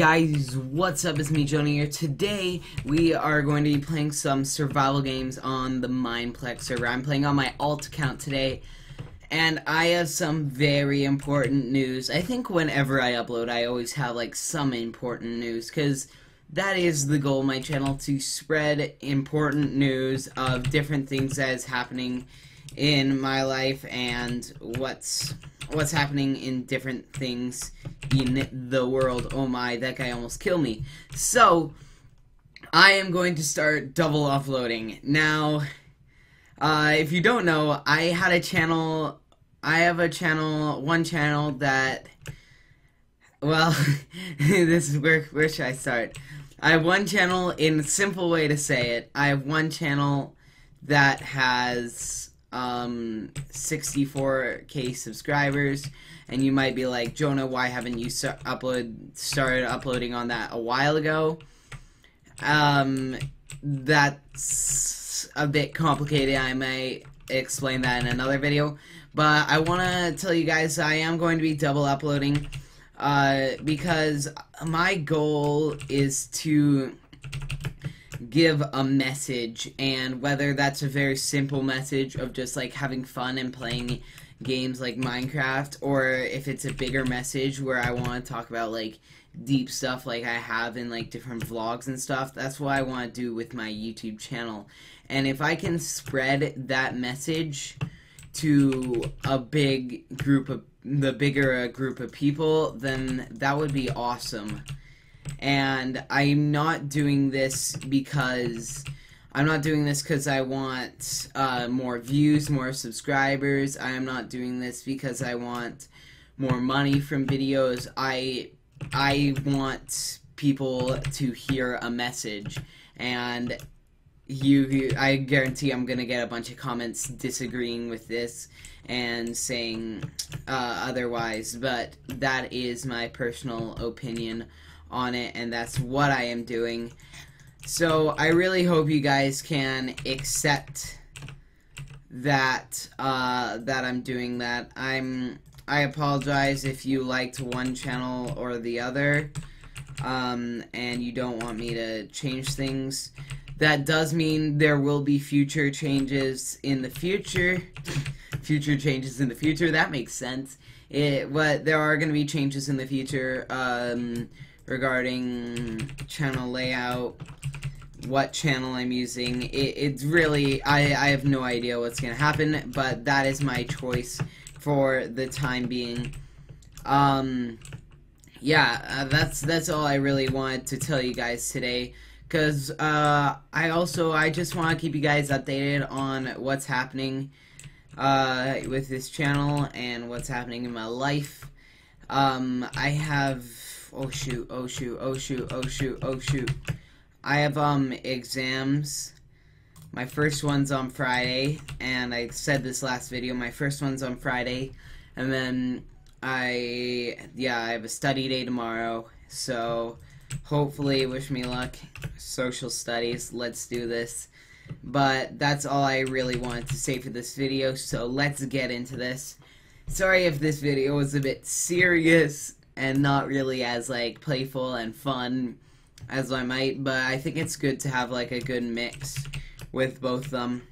Guys, what's up? It's me, Jonah here. Today, we are going to be playing some survival games on the Mineplex server. I'm playing on my alt account today, and I have some very important news. I think whenever I upload, I always have, like, some important news, because that is the goal of my channel, to spread important news of different things that is happening in my life and what's what's happening in different things in the world. Oh my, that guy almost killed me. So, I am going to start double offloading. Now, uh, if you don't know, I had a channel, I have a channel, one channel that, well, this is where, where should I start? I have one channel, in a simple way to say it, I have one channel that has um, 64k subscribers, and you might be like, Jonah, why haven't you upload started uploading on that a while ago? Um, that's a bit complicated. I might explain that in another video, but I want to tell you guys I am going to be double uploading uh, because my goal is to give a message and whether that's a very simple message of just like having fun and playing games like Minecraft or if it's a bigger message where I want to talk about like deep stuff like I have in like different vlogs and stuff that's what I want to do with my YouTube channel. And if I can spread that message to a big group of the bigger a group of people then that would be awesome and I'm not doing this because I'm not doing this because I want uh, more views, more subscribers. I am not doing this because I want more money from videos. I I want people to hear a message, and you, you I guarantee I'm gonna get a bunch of comments disagreeing with this and saying uh, otherwise. But that is my personal opinion on it, and that's what I am doing. So I really hope you guys can accept that uh, that I'm doing that. I'm I apologize if you liked one channel or the other, um, and you don't want me to change things. That does mean there will be future changes in the future. future changes in the future. That makes sense. It, but there are going to be changes in the future. Um, regarding channel layout, what channel I'm using. It, it's really, I, I have no idea what's going to happen, but that is my choice for the time being. Um, yeah, uh, that's, that's all I really wanted to tell you guys today. Because, uh, I also, I just want to keep you guys updated on what's happening, uh, with this channel and what's happening in my life. Um, I have oh shoot, oh shoot, oh shoot, oh shoot, oh shoot. I have um exams. My first one's on Friday, and I said this last video, my first one's on Friday, and then I, yeah, I have a study day tomorrow, so hopefully, wish me luck, social studies, let's do this. But that's all I really wanted to say for this video, so let's get into this. Sorry if this video was a bit serious, and not really as like playful and fun as I might, but I think it's good to have like a good mix with both them.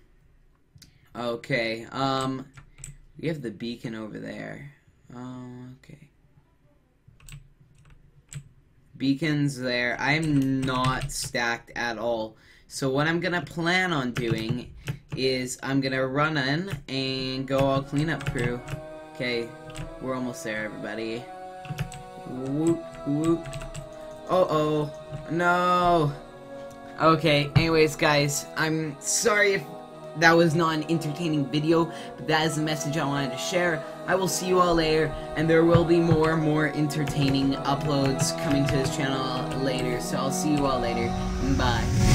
Okay, um, we have the beacon over there. Oh, okay. Beacon's there. I'm not stacked at all. So what I'm gonna plan on doing is I'm gonna run in and go all cleanup crew. Okay, we're almost there, everybody. Whoop, whoop. Uh-oh. No. Okay, anyways, guys, I'm sorry if that was not an entertaining video, but that is the message I wanted to share. I will see you all later, and there will be more more entertaining uploads coming to this channel later, so I'll see you all later. Bye.